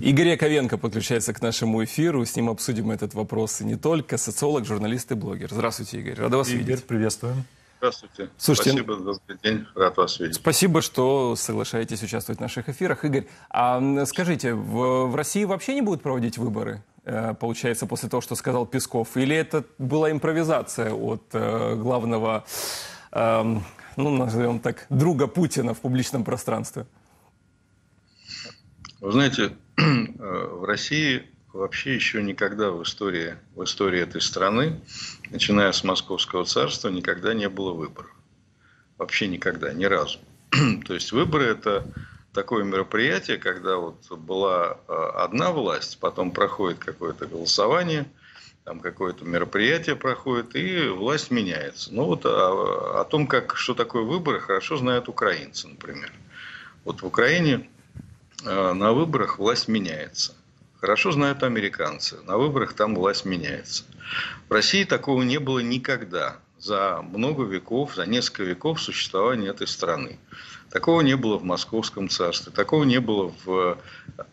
Игорь Яковенко подключается к нашему эфиру. С ним обсудим этот вопрос и не только. Социолог, журналист и блогер. Здравствуйте, Игорь. Рада вас Игорь, видеть. приветствуем. Здравствуйте. Слушайте, Спасибо, добрый день. Рад вас видеть. Спасибо, что соглашаетесь участвовать в наших эфирах. Игорь, а скажите, в, в России вообще не будут проводить выборы? Э, получается, после того, что сказал Песков? Или это была импровизация от э, главного, э, ну, назовем так, друга Путина в публичном пространстве? Вы знаете, в России вообще еще никогда в истории, в истории этой страны, начиная с Московского царства, никогда не было выборов. Вообще никогда, ни разу. То есть выборы – это такое мероприятие, когда вот была а, одна власть, потом проходит какое-то голосование, там какое-то мероприятие проходит, и власть меняется. Ну вот о, о том, как, что такое выборы, хорошо знают украинцы, например. Вот в Украине а, на выборах власть меняется. Хорошо знают американцы. На выборах там власть меняется. В России такого не было никогда за много веков, за несколько веков существования этой страны. Такого не было в Московском царстве, такого не было в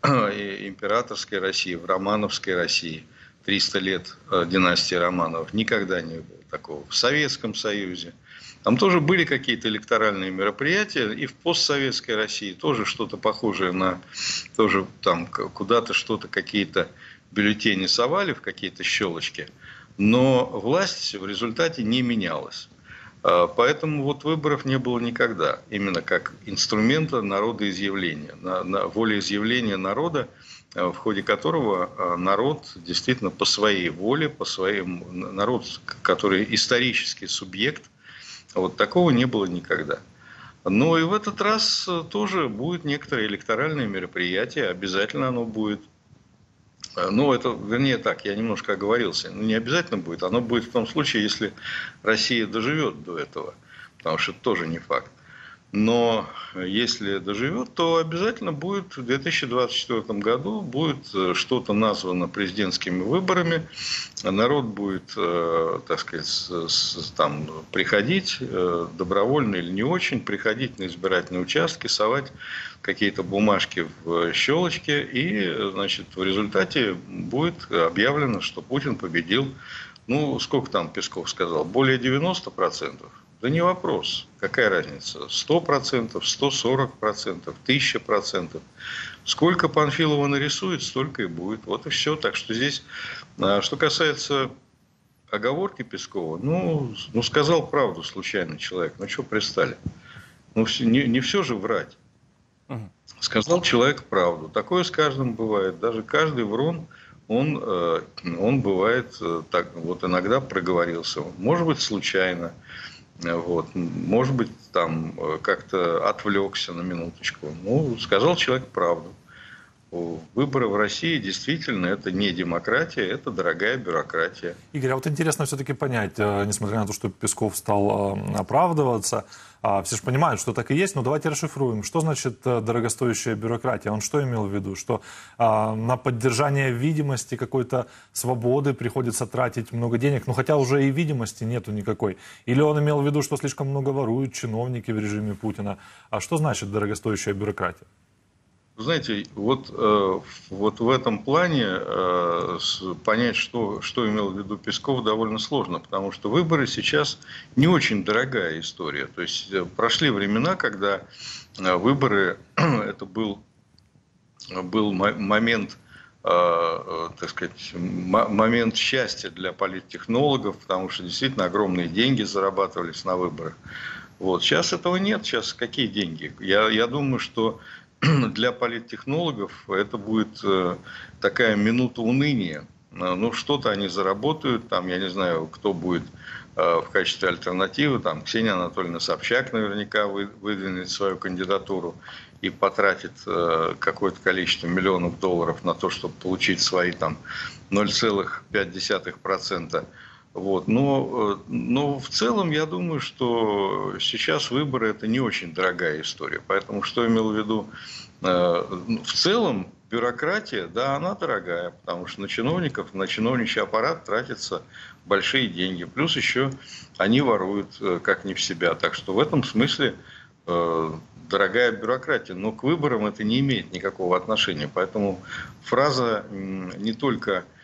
э, императорской России, в Романовской России. 300 лет э, династии Романовых. Никогда не было такого. В Советском Союзе. Там тоже были какие-то электоральные мероприятия, и в постсоветской России тоже что-то похожее на, тоже там куда-то что-то, какие-то бюллетени совали в какие-то щелочки, но власть в результате не менялась. А, поэтому вот выборов не было никогда, именно как инструмента народоизъявления, на, на волеизъявления народа, а, в ходе которого а, народ действительно по своей воле, по своим народ, который исторический субъект – вот такого не было никогда. Но и в этот раз тоже будет некоторое электоральное мероприятие, обязательно оно будет. Э, ну, это, вернее так, я немножко оговорился. Ну, не обязательно будет, оно будет в том случае, если Россия доживет до этого, потому что это тоже не факт. Но если доживет, то обязательно будет в 2024 году будет э, что-то названо президентскими выборами. Народ будет, э, так сказать, там, приходить, э, добровольно или не очень, приходить на избирательные участки, совать какие-то бумажки в щелочки. И значит, в результате будет объявлено, что Путин победил. Ну, сколько там Песков сказал? Более 90%. Да не вопрос. Какая разница? 100%, 140%, 1000%. Сколько Панфилова нарисует, столько и будет. Вот и все. Так что здесь, а, что касается оговорки Пескова, ну, ну сказал правду случайный человек. Ну, что пристали? Ну, не, не все же врать. Сказал человек правду. Такое с каждым бывает. Даже каждый врун, он, э, он бывает э, так, вот иногда проговорился. Может быть, случайно. Вот. Может быть, там э, как-то отвлекся на минуточку. Ну, сказал человек правду. Выборы в России действительно это не демократия, это дорогая бюрократия. Игорь, а вот интересно все-таки понять, э, несмотря на то, что Песков стал э, оправдываться, а, все же понимают, что так и есть, но давайте расшифруем. Что значит дорогостоящая бюрократия? Он что имел в виду? Что а, на поддержание видимости какой-то свободы приходится тратить много денег, ну хотя уже и видимости нету никакой. Или он имел в виду, что слишком много воруют чиновники в режиме Путина? А что значит дорогостоящая бюрократия? Знаете, вот, э, вот в этом плане э, понять, что, что имел в виду Песков, довольно сложно, потому что выборы сейчас не очень дорогая история. То есть э, прошли времена, когда выборы это был, был момент, так сказать, момент счастья для политтехнологов, потому что действительно огромные деньги зарабатывались на выборах. Вот. Сейчас этого нет. Сейчас какие деньги? Я, я думаю, что для политтехнологов это будет э, такая минута уныния. Э, ну, что-то они заработают, там, я не знаю, кто будет э, в качестве альтернативы, там, Ксения Анатольевна Собчак наверняка выдвинет свою кандидатуру и потратит какое-то количество миллионов долларов на то, чтобы получить свои там 0,5%. Вот. Но, но в целом я думаю, что сейчас выборы это не очень дорогая история. Поэтому что имел в виду э, в целом бюрократия, да, она дорогая, потому что на чиновников, на чиновничий аппарат тратятся большие деньги. Плюс еще они воруют э, как не в себя. Так что в этом смысле э, дорогая бюрократия. Но к выборам это не имеет никакого отношения. Поэтому фраза не только Э,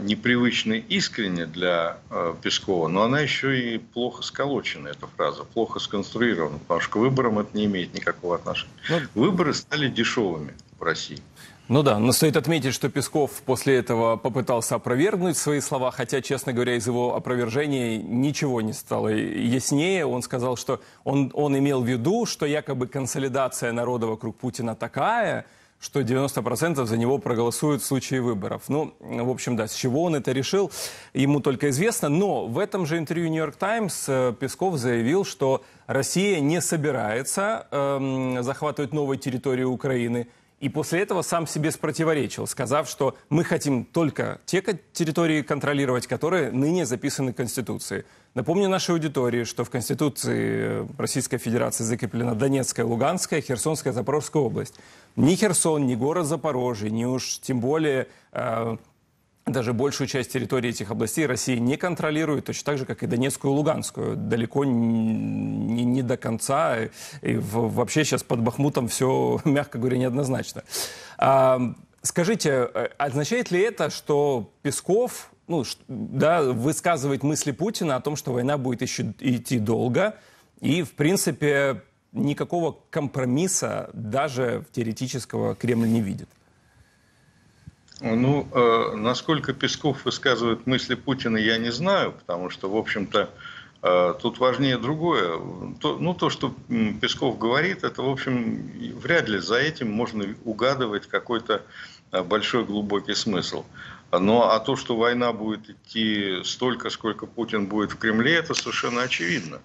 непривычно искренне для э, Пескова, но она еще и плохо сколочена, эта фраза, плохо сконструирована, потому что к выборам это не имеет никакого отношения. Ну, Выборы стали дешевыми в России. Ну да, но стоит отметить, что Песков после этого попытался опровергнуть свои слова, хотя, честно говоря, из его опровержения ничего не стало яснее. Он сказал, что он, он имел в виду, что якобы консолидация народа вокруг Путина такая – что 90% за него проголосуют в случае выборов. Ну, в общем, да, с чего он это решил, ему только известно. Но в этом же интервью «Нью-Йорк Таймс» э, Песков заявил, что Россия не собирается эм, захватывать новые территории Украины. И после этого сам себе спротиворечил, сказав, что мы хотим только те территории контролировать, которые ныне записаны в Конституции. Напомню нашей аудитории, что в Конституции Российской Федерации закреплена Донецкая, Луганская, Херсонская, Запорожская область. Ни Херсон, ни город Запорожье, ни уж тем более э, даже большую часть территории этих областей Россия не контролирует, точно так же, как и Донецкую и Луганскую. Далеко не, не до конца. И в, вообще сейчас под Бахмутом все, мягко говоря, неоднозначно. А, скажите, э, означает ли это, что Песков ну, да, высказывает мысли Путина о том, что война будет еще идти долго, и, в принципе, никакого компромисса даже теоретического Кремль не видит. Ну, э, насколько Песков высказывает мысли Путина, я не знаю, потому что, в общем-то, э, тут важнее другое. То, ну, то, что Песков говорит, это, в общем, вряд ли за этим можно угадывать какой-то э, большой глубокий смысл. Ну, а то, что война будет идти столько, сколько Путин будет в Кремле, это совершенно очевидно.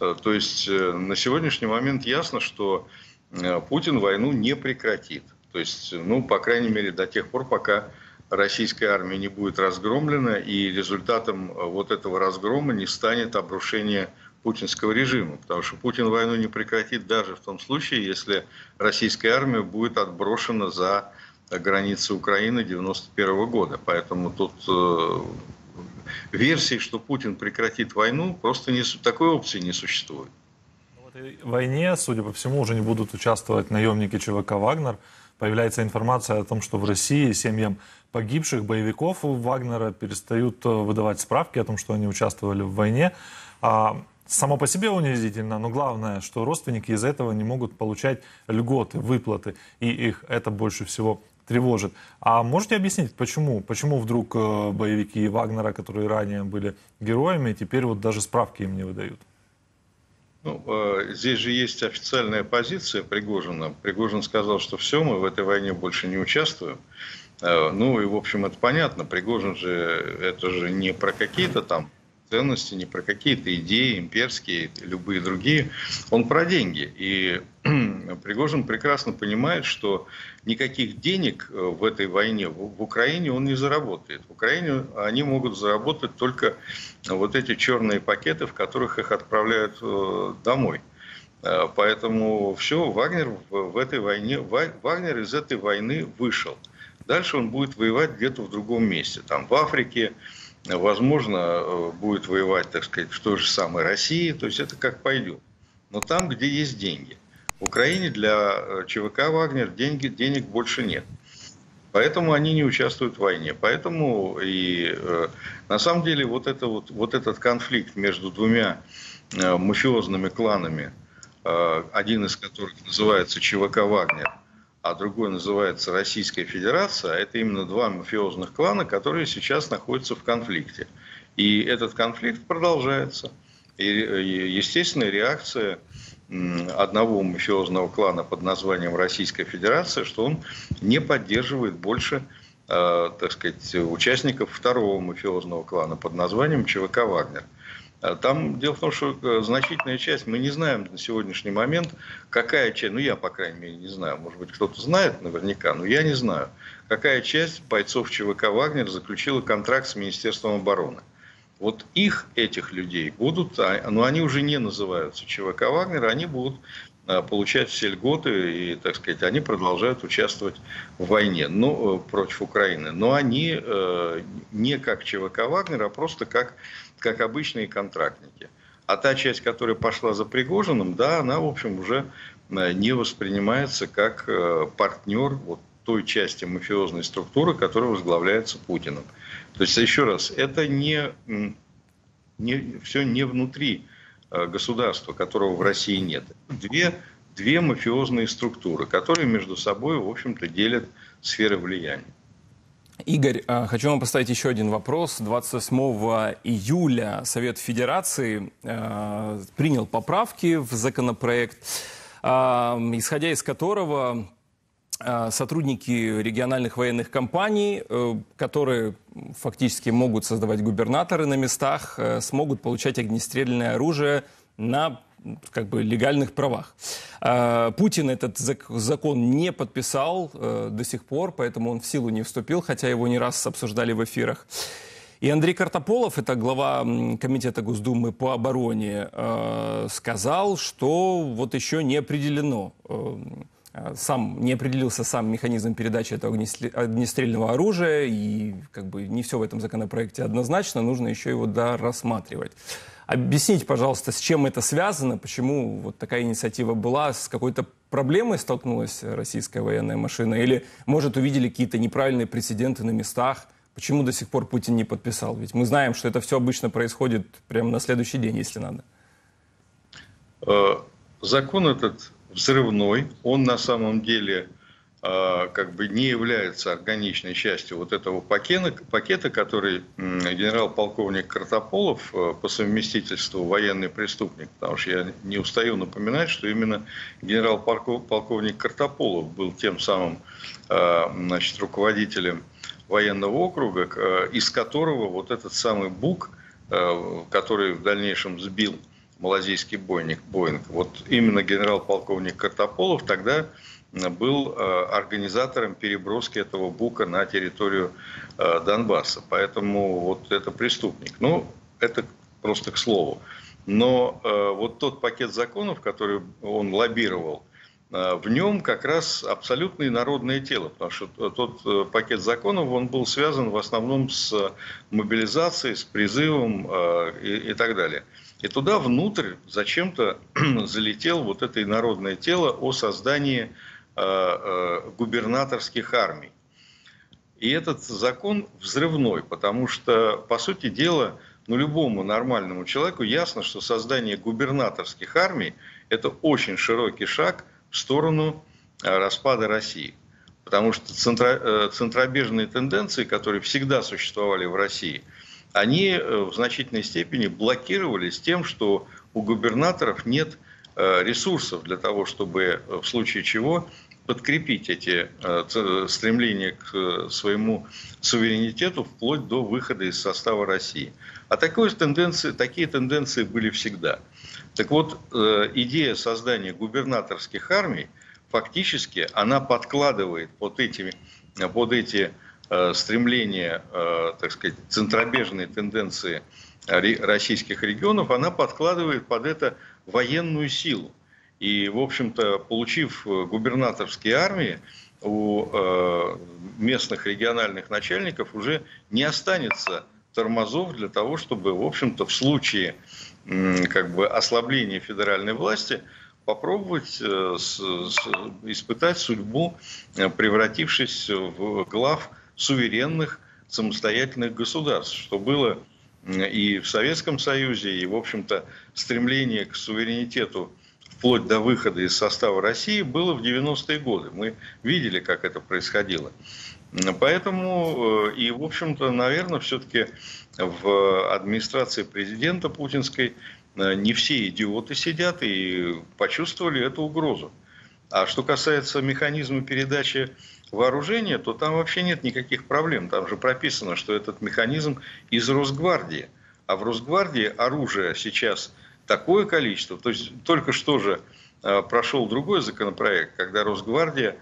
Э, то есть э, на сегодняшний момент ясно, что Путин войну не прекратит. То есть, ну, по крайней мере, до тех пор, пока российская армия не будет разгромлена, и результатом вот этого разгрома не станет обрушение путинского режима. Потому что Путин войну не прекратит даже в том случае, если российская армия будет отброшена за границы Украины 91 года. Поэтому тут э, версии, что Путин прекратит войну, просто не, такой опции не существует. В этой войне, судя по всему, уже не будут участвовать наемники ЧВК «Вагнер». Появляется информация о том, что в России семьям погибших боевиков Вагнера перестают э, выдавать справки о том, что они участвовали в войне. А само по себе унизительно, но главное, что родственники из этого не могут получать льготы, выплаты, и их это больше всего тревожит. А можете объяснить, почему? Почему вдруг э, боевики Вагнера, которые ранее были героями, теперь вот даже справки им не выдают? Ну, э, здесь же есть официальная позиция Пригожина. Пригожин сказал, что все, мы в этой войне больше не участвуем. Э, ну и, в общем, это понятно. Пригожин же, это же не про какие-то там ценности, не про какие-то идеи имперские, любые другие. Он про деньги. И Пригожин прекрасно понимает, что никаких денег э, в этой войне в Украине он не заработает. В Украине они могут заработать только вот эти черные пакеты, в которых их отправляют э, домой. Э, поэтому все, Вагнер в этой войне, Вагнер из этой войны вышел. Дальше он будет воевать где-то в другом месте, там в Африке, возможно, э, будет воевать, так сказать, в той же самой России, то есть это как пойдет. Но там, где есть деньги. Украине для э, ЧВК «Вагнер» деньги, денег больше нет. Поэтому они не участвуют в войне. Поэтому и э, на самом деле вот, это вот, вот этот конфликт между двумя э, мафиозными кланами, э, один из которых называется ЧВК «Вагнер», а другой называется Российская Федерация, это именно два мафиозных клана, которые сейчас находятся в конфликте. И этот конфликт продолжается. И естественная реакция одного мафиозного клана под названием Российская Федерация, что он не поддерживает больше, э, так сказать, участников второго мафиозного клана под названием ЧВК «Вагнер». А там дело в том, что э, значительная часть, мы не знаем на сегодняшний момент, какая часть, ну я, по крайней мере, не знаю, может быть, кто-то знает наверняка, но я не знаю, какая часть бойцов ЧВК «Вагнер» заключила контракт с Министерством обороны. Вот их, этих людей, будут, а, но они уже не называются ЧВК «Вагнер», они будут а, получать все льготы и, так сказать, они продолжают участвовать в войне но, э, против Украины. Но они э, не как ЧВК «Вагнер», а просто как как обычные контрактники. А та часть, которая пошла за Пригожиным, да, она, в общем, уже не воспринимается как партнер вот той части мафиозной структуры, которая возглавляется Путиным. То есть, еще раз, это не, не, все не внутри государства, которого в России нет. Две, две мафиозные структуры, которые между собой, в общем-то, делят сферы влияния. Игорь, а, хочу вам поставить еще один вопрос. 28 июля Совет Федерации а, принял поправки в законопроект, а, исходя из которого сотрудники региональных военных компаний, э, которые фактически могут создавать губернаторы на местах, э, смогут получать огнестрельное оружие на как бы легальных правах. Путин этот закон не подписал э, до сих пор, поэтому он в силу не вступил, хотя его не раз обсуждали в эфирах. И Андрей Картополов, это глава Комитета Госдумы по обороне, э, сказал, что вот еще не определено, э, сам не определился сам механизм передачи этого огнестрельного оружия, и как бы не все в этом законопроекте однозначно, нужно еще его дорассматривать. Объясните, пожалуйста, с чем это связано, почему вот такая инициатива была, с какой-то проблемой столкнулась российская военная машина, или, может, увидели какие-то неправильные прецеденты на местах, почему до сих пор Путин не подписал? Ведь мы знаем, что это все обычно происходит прямо на следующий день, если надо. Э, закон этот взрывной, он на самом деле а, как бы не является органичной частью вот этого пакета, пакета который генерал-полковник Картополов э, по совместительству военный преступник, потому что я не устаю напоминать, что именно генерал-полковник Картополов был тем самым а, значит, руководителем военного округа, из которого вот этот самый БУК, который в дальнейшем сбил малазийский бойник, Боинг, вот именно генерал-полковник Картополов тогда был э, организатором переброски этого бука на территорию э, Донбасса. Поэтому вот это преступник. Ну, это просто к слову. Но э, вот тот пакет законов, который он лоббировал, в нем как раз абсолютно народное тело, потому что тот пакет законов, он был связан в основном с мобилизацией, с призывом и, и так далее. И туда внутрь зачем-то залетел вот это инородное тело о создании Э, э, губернаторских армий. И этот закон взрывной, потому что, по сути дела, ну, любому нормальному человеку ясно, что создание губернаторских армий – это очень широкий шаг в сторону э, распада России. Потому что центро, центробежные тенденции, которые всегда существовали в России, они в значительной степени блокировались тем, что у губернаторов нет Э, ресурсов для того, чтобы э, в случае чего подкрепить эти э, стремления к своему суверенитету вплоть до выхода из состава России. А такой тенденции, такие тенденции были всегда. Так вот, идея создания губернаторских армий, фактически, она подкладывает под, этими, под эти стремления, так сказать, центробежные тенденции российских регионов, она подкладывает под это военную силу. И, в общем-то, получив э, губернаторские армии, у э, местных региональных начальников уже не останется тормозов для того, чтобы, в общем-то, в случае как бы ослабления федеральной власти попробовать э, испытать судьбу, превратившись в глав суверенных самостоятельных государств, что было и в Советском Союзе, и, в общем-то, стремление к суверенитету вплоть до выхода из состава России было в 90-е годы. Мы видели, как это происходило. Поэтому, э, и, в общем-то, наверное, все-таки в администрации президента путинской э, не все идиоты сидят и почувствовали эту угрозу. А что касается механизма передачи вооружения, то там вообще нет никаких проблем. Там же прописано, что этот механизм из Росгвардии. А в Росгвардии оружие сейчас такое количество. То есть только что же э, прошел другой законопроект, когда Росгвардия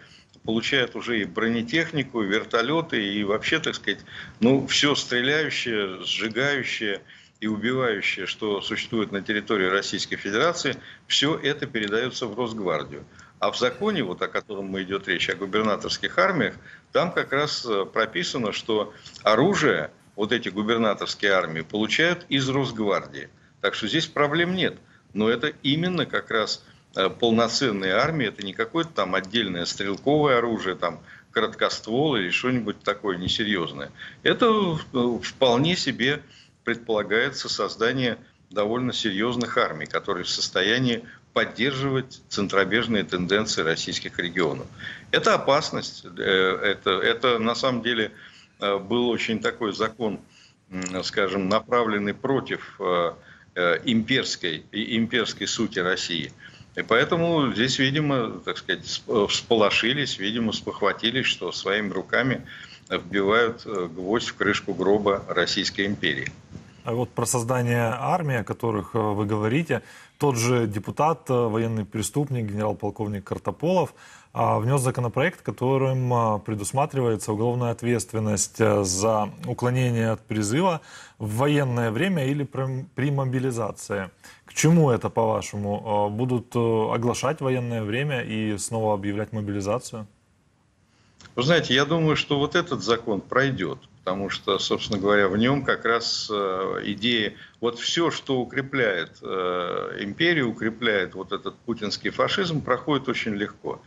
получает уже и бронетехнику, и вертолеты, и вообще, так сказать, ну, все стреляющее, сжигающее и убивающее, что существует на территории Российской Федерации, все это передается в Росгвардию. А в законе, вот о котором мы идет речь, о губернаторских армиях, там как раз э, прописано, что оружие, вот эти губернаторские армии, получают из Росгвардии. Так что здесь проблем нет. Но это именно как раз э, полноценная армия, это не какое-то там отдельное стрелковое оружие, там короткоствол или что-нибудь такое несерьезное. Это э, вполне себе предполагается создание довольно серьезных армий, которые в состоянии поддерживать центробежные тенденции российских регионов. Это опасность. Э, это, это на самом деле э, был очень такой закон, скажем, направленный против э, имперской, имперской сути России. И поэтому здесь, видимо, так сказать, всполошились, видимо, спохватились, что своими руками вбивают гвоздь в крышку гроба Российской империи. А вот про создание армии, о которых вы говорите, тот же депутат, э, военный преступник, генерал-полковник Картополов, а, внес законопроект, которым а, предусматривается уголовная ответственность э, за уклонение от призыва в военное время или при мобилизации. К чему это, по-вашему? Будут э, оглашать военное время и снова объявлять мобилизацию? Вы знаете, я думаю, что вот этот закон пройдет потому что, собственно говоря, в нем как раз э, идеи, вот все, что укрепляет э, империю, укрепляет вот этот путинский фашизм, проходит очень легко.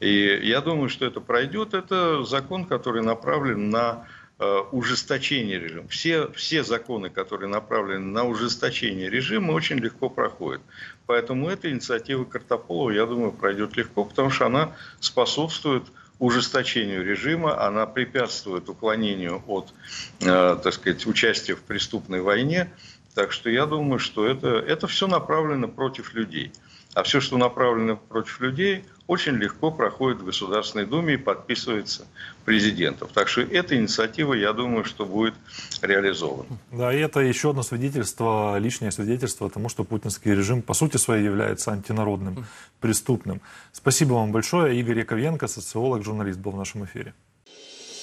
И я думаю, что это пройдет. Это закон, который направлен на э, ужесточение режима. Все, все законы, которые направлены на ужесточение режима, очень легко проходят. Поэтому эта инициатива Картополова, я думаю, пройдет легко, потому что она способствует ужесточению режима, она препятствует уклонению от, э, так сказать, участия в преступной войне. Так что я думаю, что это, это все направлено против людей. А все, что направлено против людей, очень легко проходит в Государственной Думе и подписывается президентом. Так что эта инициатива, я думаю, что будет реализована. Да, и это еще одно свидетельство, лишнее свидетельство тому, что путинский режим по сути своей является антинародным, преступным. Спасибо вам большое. Игорь Яковенко, социолог, журналист, был в нашем эфире.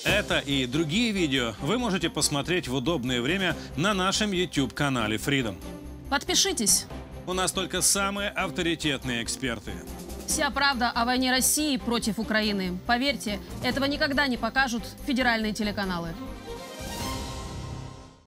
Это и другие видео вы можете посмотреть в удобное время на нашем YouTube-канале Freedom. Подпишитесь. У нас только самые авторитетные эксперты. Вся правда о войне России против Украины. Поверьте, этого никогда не покажут федеральные телеканалы.